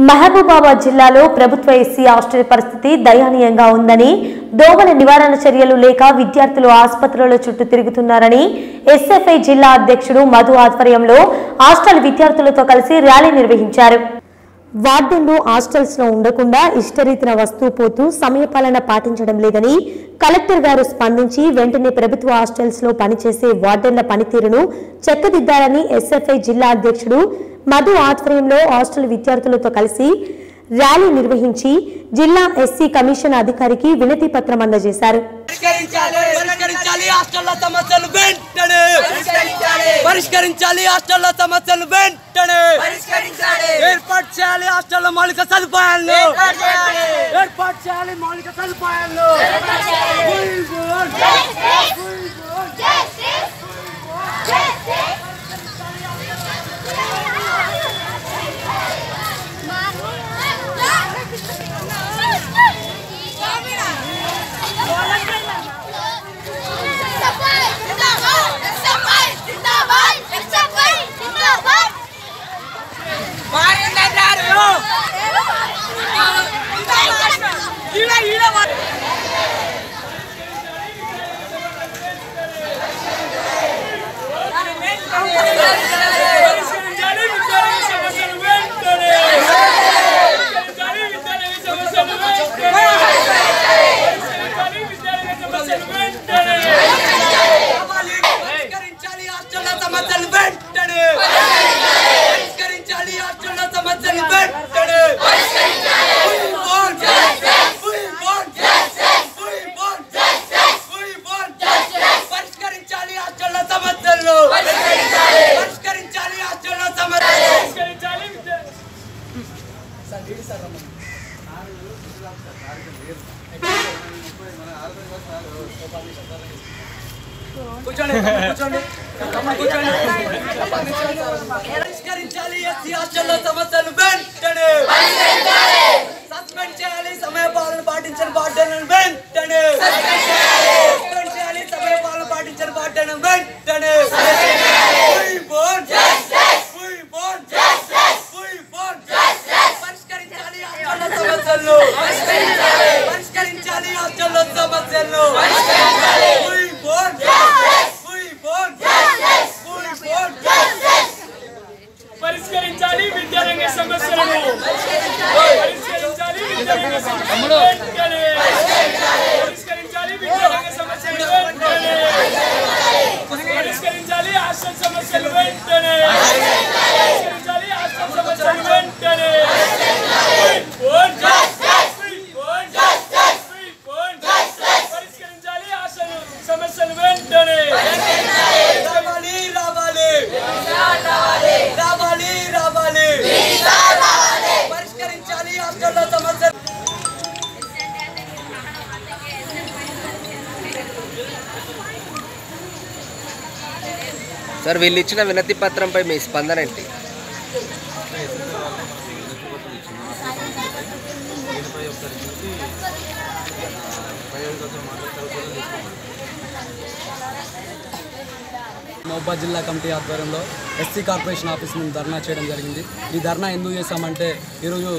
మహబూబాబాద్ జిల్లాలో ప్రభుత్వ SC hostel పరిస్థితి దయనీయంగా ఉందని దోమల నివారణ చర్యలు లేక విద్యార్థులు ఆసుపత్రుల చుట్టూ తిరుగుతున్నారని ఎస్ఎఫ్ఐ జిల్లా అధ్యక్షుడు మధు ఆధ్వర్యంలో హాస్టల్ విద్యార్థులతో కలిసి ర్యాలీ నిర్వహించారు. వార్డెన్లు హాస్టల్స్లో ఉండకుండా ఇష్టరీతిన వస్తూ పోతూ సమయపాలన పాటించడం లేదని కలెక్టర్ గారు స్పందించి వెంటనే ప్రభుత్వ హాస్టల్స్లో పనిచేసే వార్డెన్ల పనితీరును చెక్కదిద్దాలని ఎస్ఎఫ్ఐ జిల్లా అధ్యక్షుడు మధు ఆధ్వర్యంలో హాస్టల్ విద్యార్థులతో కలిసి ర్యాలీ నిర్వహించి జిల్లా ఎస్సీ కమిషన్ అధికారికి వినతి పత్రం అందజేశారు. పరిష్కరించాలి పరిష్కరించాలి హాస్టల్లో సమస్యలు వెంటనే. పరిష్కరించాలి. హాస్టల్లో సమస్యలు వెంటనే. ఏర్పాటు చేయాలి హాస్టల్లో మౌలిక సదుపాయాలు ఏర్పాటు చేయాలి. మౌలిక సదుపాయాలు పరిష్కరించాలి విద్యారంగ సమస్యలు వెంటనే పరిష్కరించాలి విద్యారంగ సమస్యలు వెంటనే పరిష్కరించాలి విద్యారంగ సమస్యలు వెంటనే పరిష్కరించాలి హాస్టల్లో సమస్యలు వెంటనే పరిష్కరించాలి హాస్టల్లో సమస్యలు వెంటనే We want justice. We want justice. We want justice. We want justice. పరిష్కరించాలి హాస్టల్లో సమస్యలు పరిష్కరించాలి హాస్టల్లో సమస్యలు పరిష్కరించాలి విద్య కూర్చోండి కూర్చోండి. కూర్చోండి. పరిష్కరించాలి ఎస్సీ హాస్టల్లో సమస్యలు వెంటనే. సస్పెండ్ చేయాలి సమయ పాలన పాటించని పాటలను justice. పరిష్కరించాలి విద్యారంగ సమస్యలను. పరిష్కరించాలి విద్యారంగ సమస్యలు పరిష్కరించాలి. విద్యారంగ సమస్యలు సార్ వీళ్ళు ఇచ్చిన వినతి పత్రంపై మీ స్పందన ఏంటి? మహబాద్ జిల్లా కమిటీ ఆధ్వర్యంలో ఎస్సీ కార్పొరేషన్ ఆఫీస్ ముందు ధర్నా చేయడం జరిగింది. ఈ ధర్నా ఎందుకు చేశామంటే ఈరోజు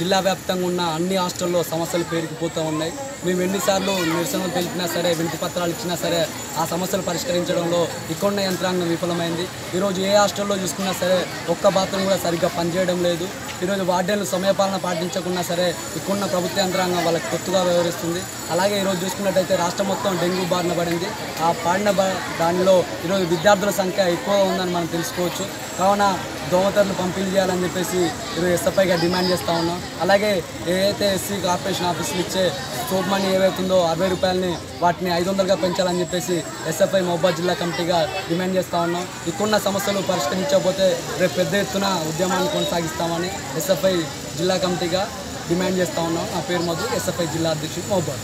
జిల్లా వ్యాప్తంగా ఉన్న అన్ని హాస్టల్లో సమస్యలు పేరుకుపోతూ ఉన్నాయి. మేము ఎన్నిసార్లు నిరసనలు తెలిపినా సరే వినతి పత్రాలు ఇచ్చినా సరే ఆ సమస్యలు పరిష్కరించడంలో ఇక్కడున్న యంత్రాంగం విఫలమైంది. ఈరోజు ఏ హాస్టల్లో చూసుకున్నా సరే ఒక్క బాత్రూమ్ కూడా సరిగ్గా పనిచేయడం లేదు. ఈరోజు వార్డెన్లు సమయపాలన పాటించకున్నా సరే ఇక్కడున్న ప్రభుత్వ యంత్రాంగం వాళ్ళకి కొత్తగా వ్యవహరిస్తుంది. అలాగే ఈరోజు చూసుకున్నట్టయితే రాష్ట్రం మొత్తం డెంగ్యూ బారిన పడింది. ఆ పాడిన బా- దానిలో ఈరోజు విద్యార్థుల సంఖ్య ఎక్కువగా ఉందని మనం తెలుసుకోవచ్చు. కావున దోమతెరలు పంపిణీ చేయాలని చెప్పేసి ఈరోజు ఎస్ఎఫ్ఐగా డిమాండ్ చేస్తూ ఉన్నాం. అలాగే ఏదైతే ఎస్సీ కార్పొరేషన్ ఆఫీసులు ఇచ్చే సోప్ మనీ ఏవైతుందో అరవై రూపాయలని వాటిని ఐదు వందలుగా పెంచాలని చెప్పేసి ఎస్ఎఫ్ఐ మహబాద్ జిల్లా కమిటీగా డిమాండ్ చేస్తూ ఉన్నాం. ఇక్కడున్న సమస్యలు పరిష్కరించకపోతే రేపు పెద్ద ఎత్తున ఉద్యమాన్ని కొనసాగిస్తామని ఎస్ఎఫ్ఐ జిల్లా కమిటీగా డిమాండ్ చేస్తూ ఉన్నాం. నా పేరు మధు ఎస్ఎఫ్ఐ జిల్లా అధ్యక్షుడు మహబాద్